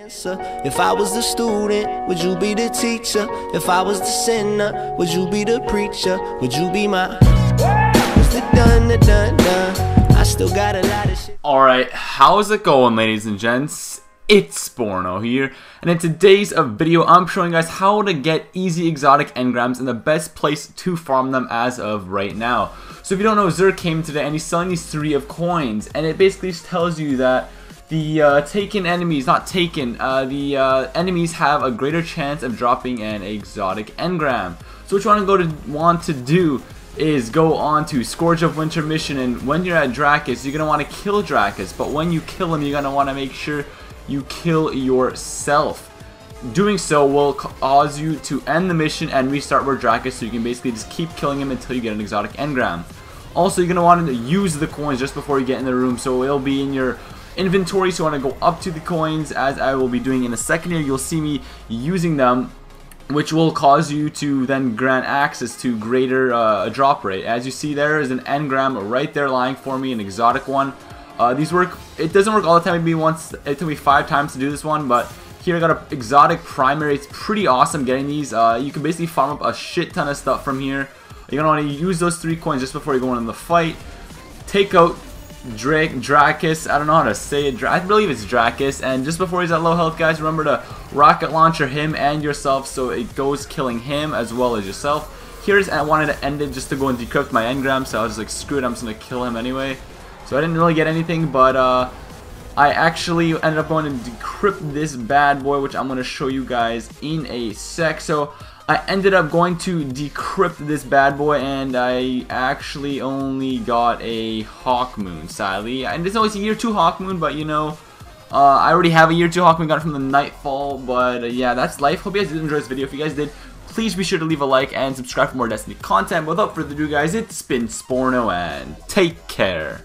If I was the student, would you be the teacher? If I was the sinner, would you be the preacher? Would you be my. Alright, how's it going ladies and gents? It's Sporno here, and in today's uh, video I'm showing you guys how to get easy exotic engrams and the best place to farm them as of right now. So if you don't know, Xur came today and he's selling these three of coins, and it basically tells you that the uh, taken enemies, not taken, uh, the uh, enemies have a greater chance of dropping an exotic engram. So what you want to go to want to do is go on to Scourge of Winter mission and when you're at Drakus, you're going to want to kill Drakus, but when you kill him, you're going to want to make sure you kill yourself. Doing so will cause you to end the mission and restart where Drakus, so you can basically just keep killing him until you get an exotic engram. Also, you're going to want to use the coins just before you get in the room, so it'll be in your inventory. So I want to go up to the coins as I will be doing in a second here. You'll see me using them which will cause you to then grant access to greater uh, drop rate. As you see there is an engram right there lying for me, an exotic one. Uh, these work, it doesn't work all the time, maybe once, it took me five times to do this one, but here I got an exotic primary, it's pretty awesome getting these. Uh, you can basically farm up a shit ton of stuff from here. You're going to want to use those three coins just before you go in the fight. Take out Drake, Drakus, I don't know how to say it, I believe it's Drakus, and just before he's at low health, guys, remember to rocket launcher him and yourself, so it goes killing him as well as yourself. Here's, I wanted to end it just to go and decrypt my engram, so I was like, screw it, I'm just to kill him anyway. So I didn't really get anything, but uh, I actually ended up going to decrypt this bad boy, which I'm going to show you guys in a sec. So I ended up going to decrypt this bad boy and I actually only got a Hawk Moon, sadly. And it's always a year 2 Hawk Moon, but you know, uh, I already have a year 2 Hawk Moon, got it from the Nightfall, but uh, yeah, that's life. Hope you guys did enjoy this video. If you guys did, please be sure to leave a like and subscribe for more Destiny content. Without further ado, guys, it's been Sporno, and take care.